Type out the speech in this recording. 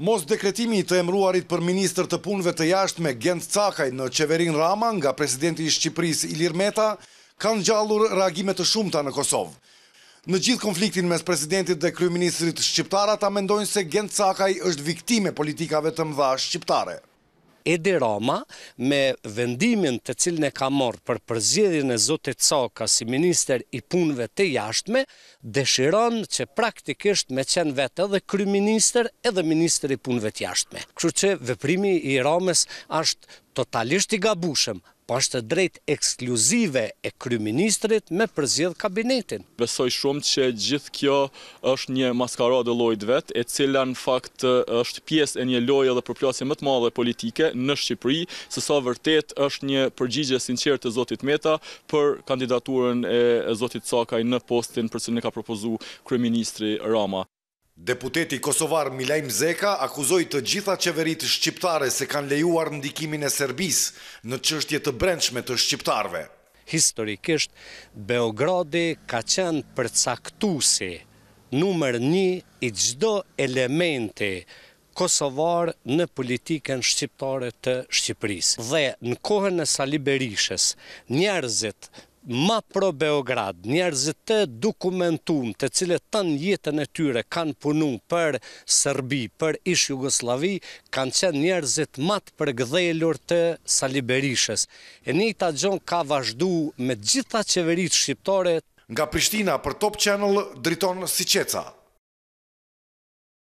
Mosdekretimi i të emëruarit për ministër të Punëve të Jashtme, Gent Cakaj, në qeverinë Rama nga presidenti i Shqipërisë, Ilir Meta, ka ngjallur reagime të shumta në Kosovë. Në gjithë konfliktin mes presidentit dhe kryeministrit shqiptar ata mendojnë se Gent Cakaj është viktimë e politikave të mëdha shqiptare. Edi Rama, me vendimin të cilin e ka morr për përzgjedhjen e zotit Cakaj si ministër i Punëve të Jashtme, dëshiron që praktikisht me qenë vetë edhe kryeministër edhe ministër i Punëve të Jashtme. Kështu që veprimi i Ramës është totalisht i gabueshëm. Është e drejtë ekskluzive e kryeministrit me përzgjedh kabinetin. Besoj shumë që gjithë kjo është një maskaradë e llojit vet, e cila në fakt është pjesë e një loje edhe përplasje më të madhe politike në Shqipëri, se sa vërtetë është një përgjigje e sinqertë e zotit Meta për kandidaturën e zotit Cakaj në postin për cilin e ka propozu kryeministri Rama. Deputeti kosovar Milaim Zeka akuzoi të gjitha qeveritë shqiptare se kanë lejuar ndikimin e Serbisë në çështje të brendshme të shqiptarëve. Historikisht, Beogradi ka qenë përcaktuesi numër një i çdo elementi kosovar në politikën shqiptare të Shqipërisë dhe në kohën e Sali Berishës njerëzit ma pro Beograd, njerëzit të dokumentum të cilët tën jetën e tyre kanë punu për Sërbi, për ish Jugosllavi kanë qenë njerëzit ma të përkëdhelur të Sali Berishës. E njëjta gjë ka vazhdu me të gjitha qeveritë shqiptare. Nga Prishtina për Top Channel Driton Siqeca.